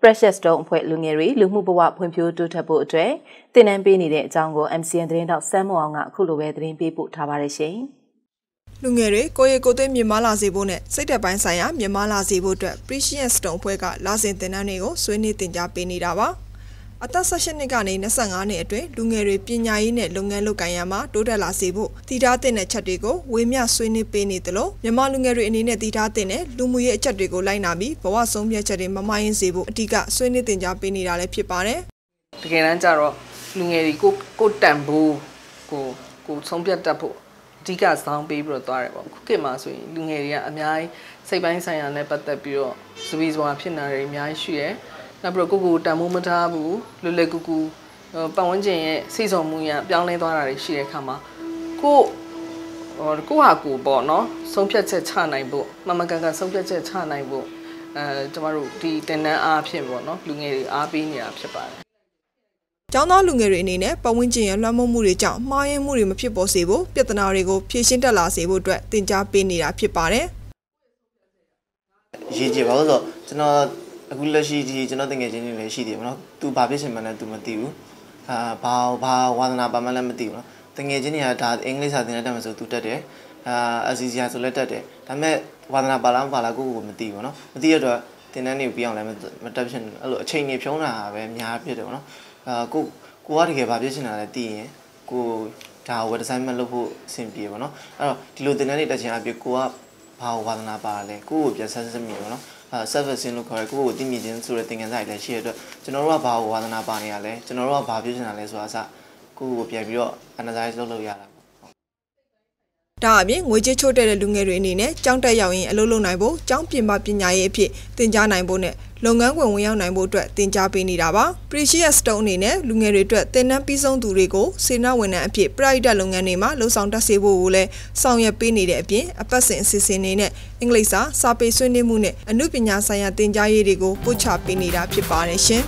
Precious Stone အဖွဲ့လူငယ်တွေလူမှုဘဝဖွံ့ဖြိုးတိုးတက်ဖို့အတွက်တင်နန်းပေးနေတဲ့အကြောင်းကို MCN သတင်းတောက်စမ်းမောင်ကအခုလိုပဲသတင်းပေးပို့ထားပါတယ်ရှင်။လူငယ်တွေကိုရီကိုသိမြင်မလာစေဖို့နဲ့စိတ်သက်ပိုင်းဆိုင်ရာမြင်မလာစေဖို့အတွက် Precious Stone အဖွဲ့ကလာစဉ်တင်နန်းတွေကိုဆွေးနွေးတင်ကြားပေးနေတာပါ။ အသက်18နှစ်ကနေ25နှစ်အတွင်းလူငယ်တွေပညာရေးနဲ့လုပ်ငန်းလုပ်ကိုင်ရမှာတိုးတက်လာစေဖို့တည်ထားတဲ့ချက်တွေကိုဝေမျှဆွေးနွေးပေးနေတယ်လို့မြန်မာလူငယ်တွေအနေနဲ့တည်ထားတဲ့လူမှုရေးအချက်တွေကိုလိုက်နာပြီးဘဝဆုံးဖြတ်ချက်တွေမမိုင်းစေဖို့အဓိကဆွေးနွေးတင်ကြားပေးနေတာလည်းဖြစ်ပါတယ်။တကယ်တမ်းကျတော့လူငယ်တွေကိုကိုတန်ဖို့ကိုကိုဆုံးဖြတ်တတ်ဖို့အဓိကစောင်းပေးပြီးတော့သွားတယ်ပေါ့ခုခေတ်မှာဆိုရင်လူငယ်တွေကအများကြီးစိတ်ပိုင်းဆိုင်ရာနဲ့ပတ်သက်ပြီးတော့စပီးစွာဖြစ်နေတာတွေအများကြီးရှိတယ်။ နောက်ပြီးတော့ကိုကိုတန်မိုးမထားဘူးလွယ်လွယ်ကူကူပတ်ဝန်းကျင်ရဲ့စိတ်ဆုံမှုရပြောင်းလဲသွားတာတွေရှိတဲ့အခါမှာကိုဟိုကိုဟာကိုပေါ့နော်ဆုံးဖြတ်ချက်ချနိုင်ဖို့မမကန်ကန်ဆုံးဖြတ်ချက်ချနိုင်ဖို့အဲကျမတို့ဒီတင်နန်းအားဖြင့်ပေါ့နော်လူငယ်တွေအားပေးနေတာဖြစ်ပါတယ်ကျောင်းသားလူငယ်တွေအနေနဲ့ပတ်ဝန်းကျင်ရဲ့လွှမ်းမိုးမှုတွေကြောင့်မှားယွင်းမှုတွေမဖြစ်ပေါ်စေဖို့ပြဿနာတွေကိုဖြေရှင်းတက်လာစေဖို့အတွက်တင် जा ပေးနေတာဖြစ်ပါတယ်။ရည်ကြည်ပါလို့ဆိုကျွန်တော် အခုလက်ရှိဒီကျွန်တော်တငယ်ချင်းတွေလည်းရှိသေးတယ်နော်သူဘာဖြစ်ရှင်မှန်းလည်းသူမသိဘူးအာဘာဘာဝါသနာပါမှလည်းမသိဘူးနော်တငယ်ချင်းတွေကဒါအင်္ဂလိပ်စာသင်တတ်မှဆိုသူတက်တယ်အာအစီစီယာဆိုလည်းတက်တယ်ဒါပေမဲ့ဝါသနာပါလားမပါလားကိုကိုမသိဘူးနော်မသိရတော့သင်တန်းတွေပြီးအောင်လည်းမတက်ဖြစ်အဲ့လိုအချိန်ကြီးဖြုံးတာပဲအများဖြစ်တယ်ပေါ့နော်အာကိုကိုကတကယ်ဘာဖြစ်ရှင်တာလဲသိရင်ကိုဒါဝက်ဒီဇိုင်းမလုပ်ဖို့အဆင်ပြေပေါ့နော်အဲ့တော့ဒီလိုသင်တန်းတွေတက်ချင်အပြည့်ကိုကဘာဝါသနာပါလဲကိုကိုပြန်ဆက်စမြင်ပေါ့နော်အဲ servicing လို့ခေါ်ရဲကိုယ့်ကိုသိမြင်ခြင်းဆိုတဲ့သင်ခန်းစာတွေလည်းရှိရတဲ့အတွက်ကျွန်တော်တို့ကဘာကိုဝါသနာပါနေရလဲကျွန်တော်တို့ကဘာပြောချင်တာလဲဆိုတာအစကိုယ့်ကိုပြန်ပြီးတော့ analyze လုပ်လို့ရတာ ဒါအပြင်ငွေကြေးချို့တဲ့တဲ့လူငယ်တွေအနေနဲ့ကျောင်းတက်ရောက်ရင်အလုပ်လုပ်နိုင်ဖို့ကျောင်းပြင်ပပညာရေးအဖြစ်သင်ကြားနိုင်ဖို့နဲ့လုပ်ငန်းခွင်ဝင်ရောက်နိုင်ဖို့အတွက်သင်ကြားပေးနေတာပါ Precious Stone အနေနဲ့လူငယ်တွေအတွက်သင်တန်းပြီးဆုံးသူတွေကိုစေနာဝန်ထမ်းအဖြစ်ပရိုက်တက်လုပ်ငန်းတွေမှာလှုံ့ဆော်တက်စေဖို့ကိုလည်းဆောင်ရွက်ပေးနေတဲ့အပြင်အပတ်စဉ်အစီအစဉ်တွေနဲ့အင်္ဂလိပ်စာစာပေဆွေးနွေးမှုနဲ့အမှုပညာဆိုင်ရာသင်ကြားရေးတွေကိုပို့ချပေးနေတာဖြစ်ပါတယ်ရှင်